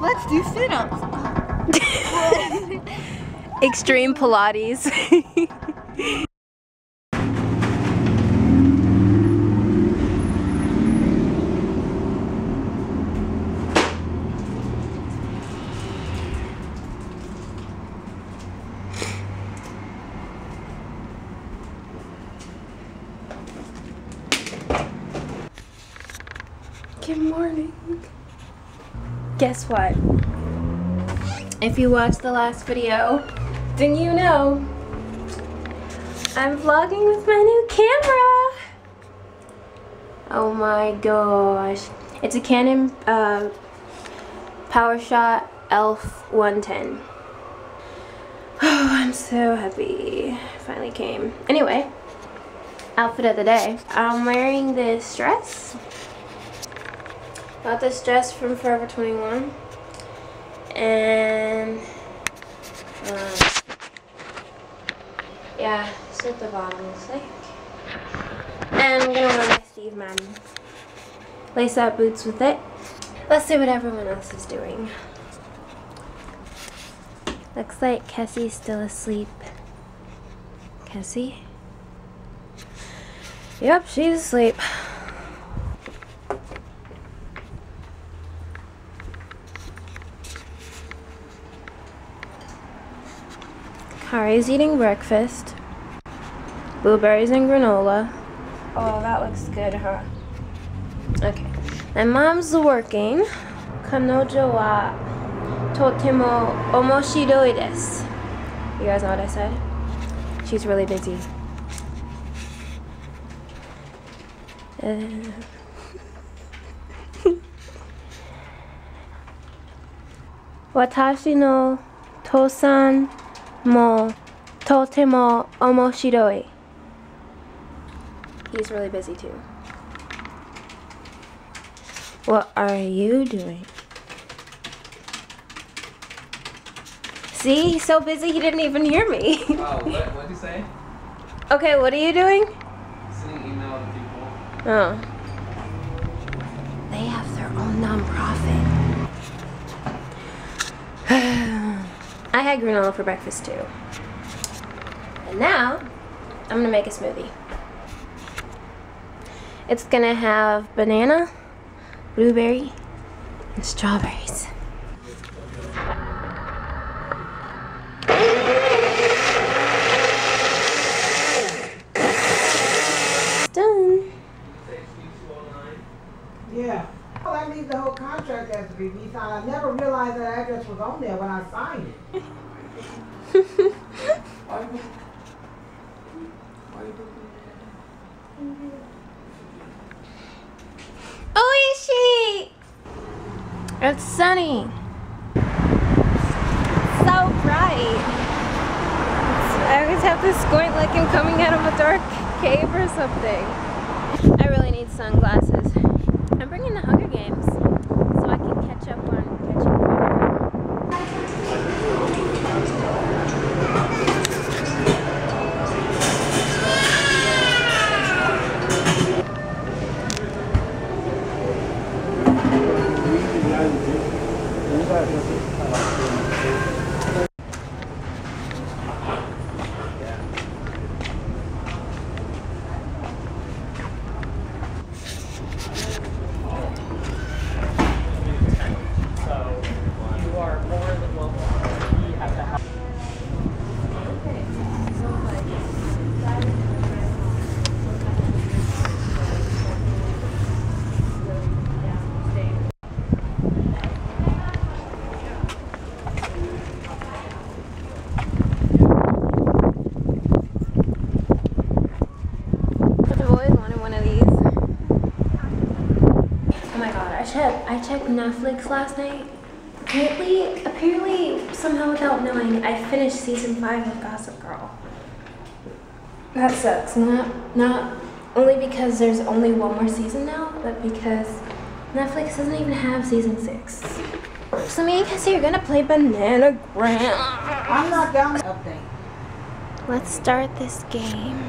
Let's do sit-ups. Extreme Pilates. Good morning. Guess what? If you watched the last video, then you know I'm vlogging with my new camera. Oh my gosh. It's a Canon uh, PowerShot ELPH 110. Oh, I'm so happy. Finally came. Anyway, outfit of the day. I'm wearing this dress. Got this dress from Forever 21. And, um, yeah, that's what the bottom looks like. And I'm gonna wear my Steve Madden. Lace up boots with it. Let's see what everyone else is doing. Looks like Kesi's still asleep. Kesi? Yep, she's asleep. Khari's eating breakfast. Blueberries and granola. Oh, that looks good, huh? Okay. My mom's working. Kanojo wa totemo omoshiroi desu. You guys know what I said? She's really busy. Uh, Watashi no tosan mo totemo omoshiroi. He's really busy too. What are you doing? See, he's so busy he didn't even hear me. Oh, what what did you say? okay, what are you doing? Sending email to people. Oh. They have their own nonprofit. I had granola for breakfast too. And now, I'm gonna make a smoothie. It's gonna have banana, blueberry, and strawberries. It's done. Yeah. Well, that means the whole contract has to be re-signed. I never realized that address was on there when I signed it. Oishi! It's sunny. So bright. It's- I always have to squint like I'm coming out of a dark cave or something. I really need sunglasses. I'm bringing the Hunger Games so I can catch up on catching fire. I've always wanted one of these. I checked Netflix last night. Apparently apparently somehow without knowing I finished season five of Gossip Girl. That sucks. Not not only because there's only one more season now, but because Netflix doesn't even have season six. So me and Cassie are gonna play Banana Grant. I'm not down to update. Let's start this game.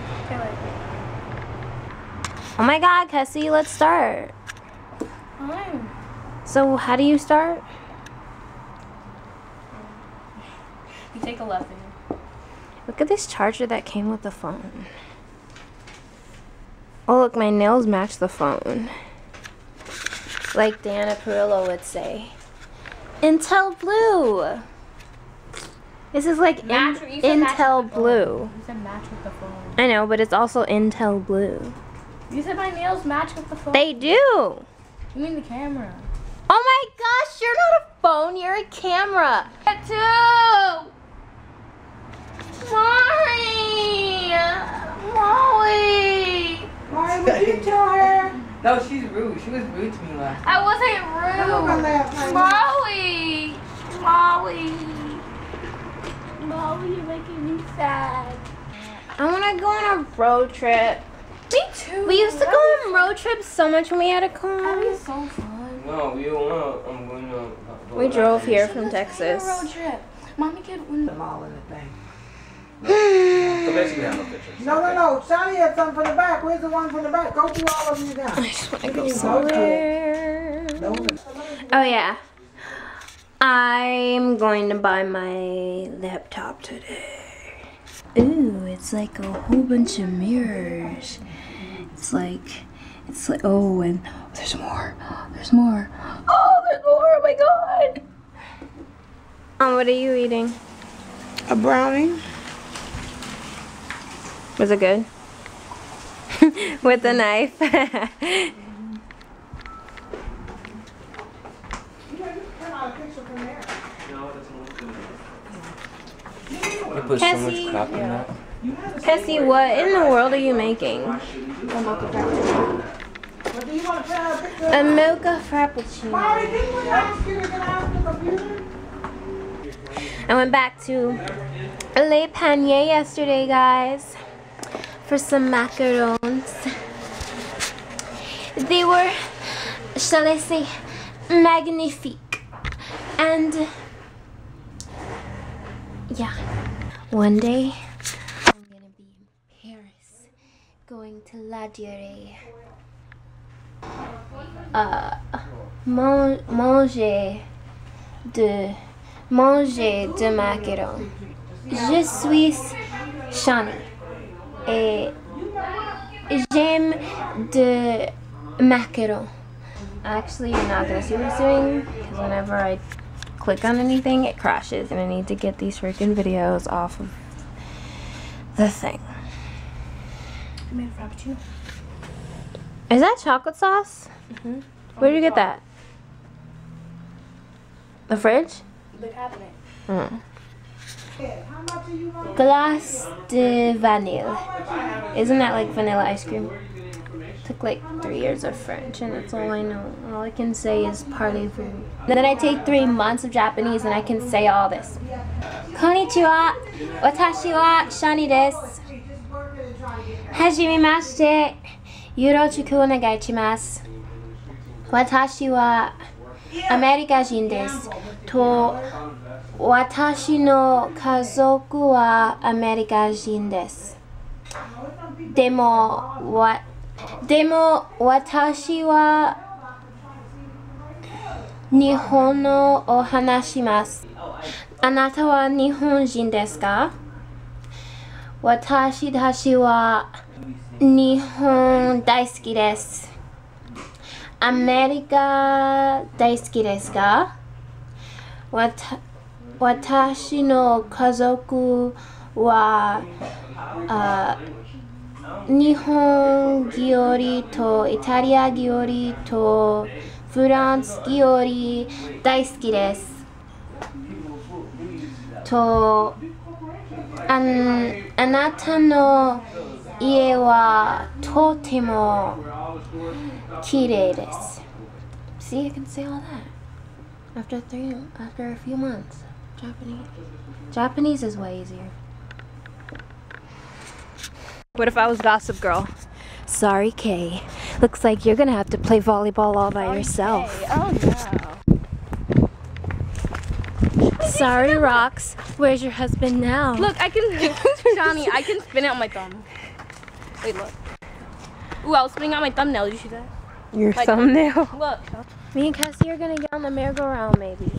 Oh my god, Cassie, let's start. So how do you start? You take a left. Look at this charger that came with the phone. Oh, look, my nails match the phone. Like Diana Perillo would say. Intel Blue. This is like in- you said match Intel with the phone. Blue. You said match with the phone. I know, but it's also Intel Blue. You said my nails match with the phone. They do. You mean the camera? Oh my gosh, you're not a phone, you're a camera. That too. Mari. Molly. Mari, would you tell her? No, she's rude. She was rude to me last. night. I wasn't rude. last night. Molly. Molly. Molly, you're making me sad. I want to go on a road trip. Me too. We used to go on road trips so much when we had a car. That'd be so fun. No, we don't want. I'm going to. Uh, we drove here from Texas. a road trip. Mommy could win. Them all in the thing. So basically, we have no pictures. No, no, no. Shani had something from the back. Where's the one from the back? Go through all of them you got. I just want to go You somewhere. Oh yeah. I'm going to buy my laptop today. Ooh, it's like a whole bunch of mirrors. It's like, it's like, oh, and there's more. There's more. Oh, there's more. Oh my god. Um, what are you eating? A brownie. Was it good? With a knife. You know, you can out a picture from there. No, that's not good. Put so much crap in that. Cassie, what in the world are you making? But do you want to tell her a? Mocha frappuccino. Mari, didn't we ask you to get out the computer? I went back to Le Panier yesterday, guys, for some macarons. They were, shall I say, magnifique. And, yeah. One day, I'm gonna be in Paris, going to Ladurée. Uh, man- manger de manger de macarons. Je suis Shani et j'aime de macarons. Actually, you're not gonna see what it's doing because whenever I click on anything, it crashes, and I need to get these freaking videos off of the thing. I made a frappuccino. Is that chocolate sauce? Mhm. Where did you get that? The fridge? The cabinet. Mm. How much do you want? Glace de vanille. Isn't that like vanilla ice cream? Took like three years of French, and that's all I know. All I can say is parlez-vous. Then I take three months of Japanese, and I can say all this. Konnichiwa, watashi wa Shani desu. Hajimemashite, yoroshiku onegai shimasu. Watashi wa America jin desu. To 私の家族はアメリカ人です。でも、わ、 でも私は日本語を話します。あなたは日本人ですか？私たちは日本大好きです。アメリカ大好きですか？私の家族はあ Nihon Giori to Italia Giori to France Giori daisuki desu. To an, anata no ie wa totemo kirei desu. See, I can say all that after three after a few months. Japanese Japanese is way easier. What if I was Gossip Girl? Sorry, Kay. Looks like you're gonna have to play volleyball all by yourself. Oh no. Sorry, Rox. Where's your husband now? Look, I can, Johnny, I can spin it on my thumb. Wait, look. Ooh, I was spinning on my thumbnail. Did you see that? your like- thumbnail. Look. Me and Cassie are gonna get on the merry-go-round, maybe.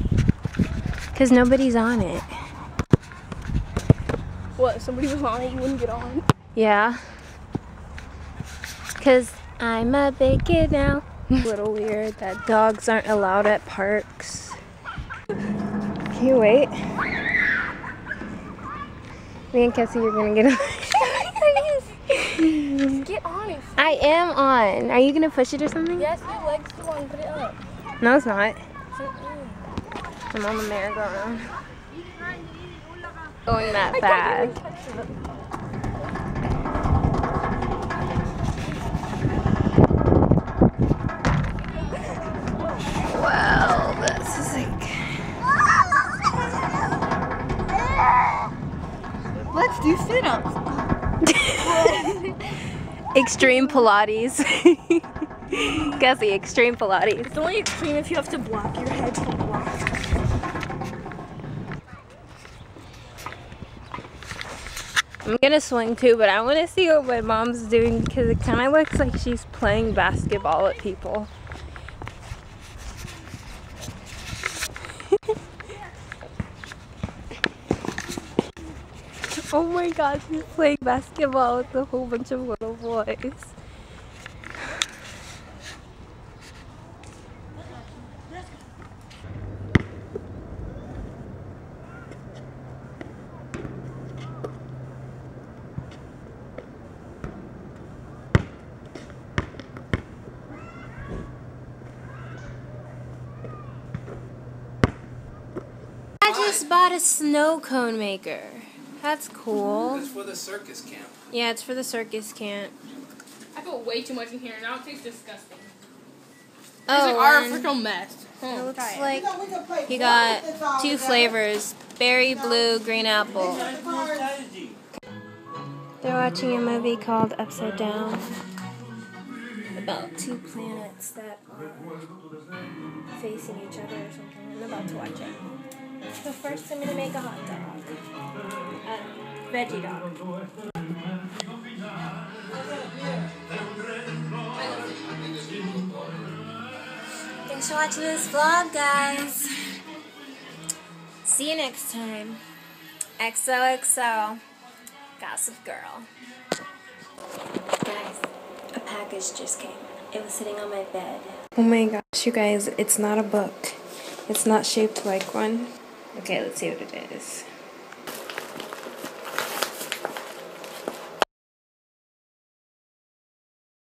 Cause nobody's on it. What? Somebody was on it, you wouldn't get on. Yeah. Cause I'm a big kid now. Little weird that dogs aren't allowed at parks. Can you wait? Me and Cassie are gonna get on. Get on it. I am on. Are you gonna push it or something? Yes, your legs too long. Put it up. No, it's not. I'm on the merry-go-round. Going that fast. This is like. Let's do sit-ups. Extreme Pilates. Cassie, extreme Pilates. It's only extreme if you have to block your head to block. I'm gonna swing too, but I want to see what my mom's doing because it kind of looks like she's playing basketball at people. Oh my god, he's playing basketball with a whole bunch of little boys. I just bought a snow cone maker. That's cool. It's for the circus camp. Yeah, it's for the circus camp. I put way too much in here. and Now it tastes disgusting. Oh, it's like our and freaking mess. it looks like You know, we can play he got two flavors: berry, blue, green apple. They're watching a movie called Upside Down about two planets that are facing each other or something. I'm about to watch it. So first, I'm gonna make a hot dog, a veggie dog. Thanks for watching this vlog, guys. See you next time. XOXO. Gossip Girl. Guys, a package just came. It was sitting on my bed. Oh my gosh, you guys, it's not a book. It's not shaped like one. Okay, let's see what it is.